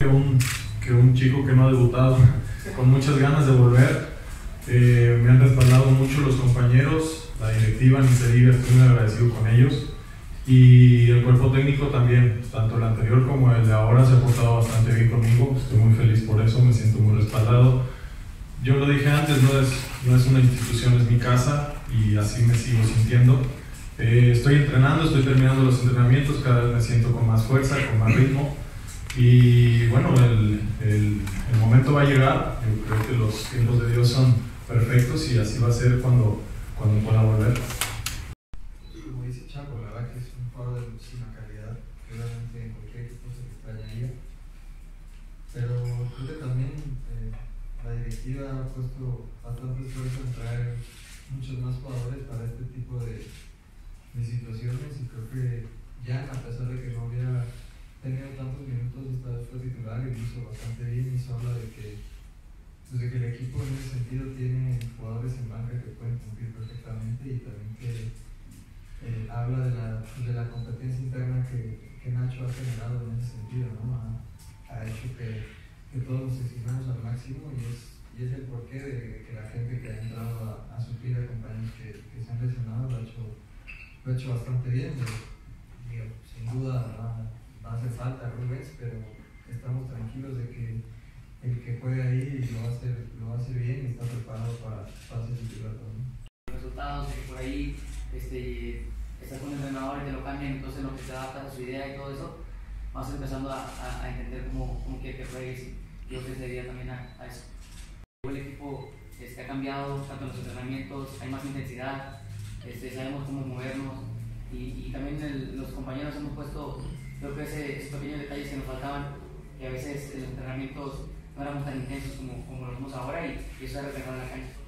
que un, que un chico que no ha debutado, con muchas ganas de volver. Eh, me han respaldado mucho los compañeros, la directiva, ni se diga, estoy muy agradecido con ellos. Y el cuerpo técnico también, tanto el anterior como el de ahora, se ha portado bastante bien conmigo. Estoy muy feliz por eso, me siento muy respaldado. Yo lo dije antes, no es, no es una institución, es mi casa y así me sigo sintiendo. Eh, estoy entrenando, estoy terminando los entrenamientos, cada vez me siento con más fuerza, con más ritmo. Y bueno, el, el, el, momento va a llegar. Yo creo que los tiempos de Dios son perfectos y así va a ser cuando, cuando pueda volver. Como dice Chaco, la verdad que es un jugador de muchísima calidad, que obviamente en cualquier equipo se extrañaría. Pero creo que también eh, la directiva ha puesto bastante esfuerzo en traer muchos más jugadores para este tipo de, de situaciones y creo que Jan, a pesar de que no había tenido tantos fue titular y lo hizo bastante bien y eso habla de que, pues de que el equipo en ese sentido tiene jugadores en banca que pueden cumplir perfectamente y también que eh, habla de la, de la competencia interna que, que, Nacho ha generado en ese sentido, ¿no? Ha, ha hecho que, que, todos nos exigamos al máximo y es, y es el porqué de que la gente que ha entrado a, a suplir a compañeros que, que, se han lesionado lo ha hecho, lo ha hecho bastante bien. Pero, sin duda va, va, a hacer falta Rubens, pero estamos tranquilos de que el que juegue ahí lo hacer, lo hacer bien y está preparado para, para ser titular también. Resultados, que por ahí este, estás con el entrenador y te lo cambian, entonces lo que te adapta a su idea y todo eso, vas empezando a, a, a entender cómo, cómo quiere que juegues y yo que sería también a, a, eso. El equipo este, ha cambiado tanto en los entrenamientos, hay más intensidad, este, sabemos cómo movernos y, y también el, los compañeros hemos puesto, creo que ese, esos pequeños detalles que nos faltaban, que a veces los entrenamientos no éramos tan intensos como, como lo somos ahora y, y eso reflejado en la cancha.